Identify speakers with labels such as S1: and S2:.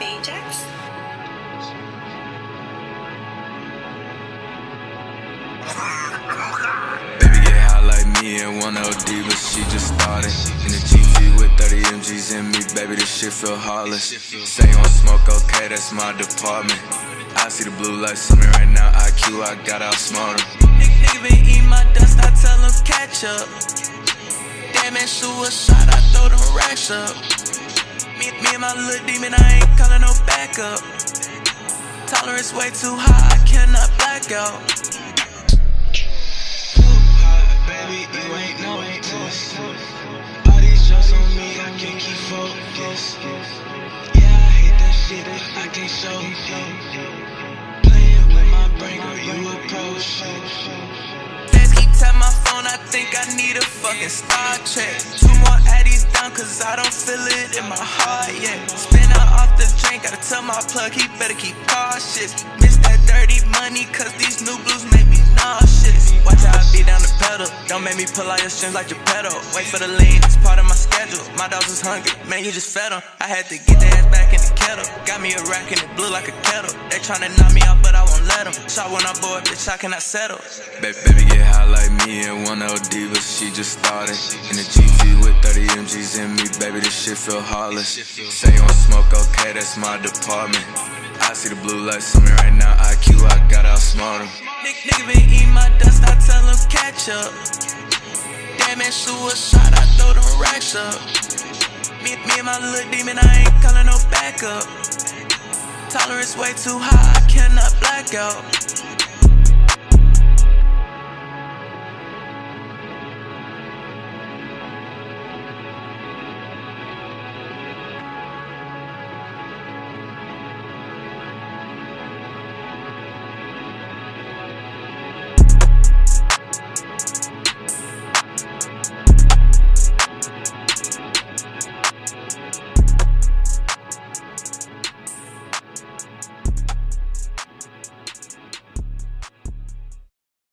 S1: Ajax?
S2: Baby get high like me and one OD, but she just started. In the GT with 30 MGs in me, baby, this shit feel heartless. Say you want smoke, okay, that's my department. I see the blue lights on me right now, IQ, I got out smart
S3: Nigga been eating my dust, I tell him catch up. Damn, man, suicide, I throw them racks up. Me, me and my little demon, I ain't calling no backup. Tolerance way too high, I cannot black out.
S4: Baby, you ain't noticed. All these drugs on me, I can't keep focused. Yeah, I hate that shit, I can't show you. Playing with my brain, girl, you approach it.
S3: Fans keep tapping my phone, I think I need a fucking StarTAC. Cause I don't feel it in my heart yet. Spin out off the drink, gotta tell my plug, he better keep cautious. Miss that dirty money, cause these new blues make me nauseous. Watch how I beat down the pedal, don't make me pull out your strings like your pedal. Wait for the lean, it's part of my schedule. My dogs is hungry, man, you just fed them. I had to get their ass back in the kettle. Got me a rack and it blew like a kettle. They tryna knock me out, but I won't let them. Shot when I board, bitch, I cannot settle.
S2: Ba- baby get high like me and one OD, but she just started. In the GT with 30 MGs in me, baby, this shit feel heartless. Say want smoke, okay, that's my department. I see the blue lights on me right now, IQ, I got out smart
S3: Nick, nigga been eating my dust, I tell him catch up. Damn, man, suicide, I throw them racks up. Me, me and my little demon, I ain't calling no backup. Tolerance way too high, I cannot black out.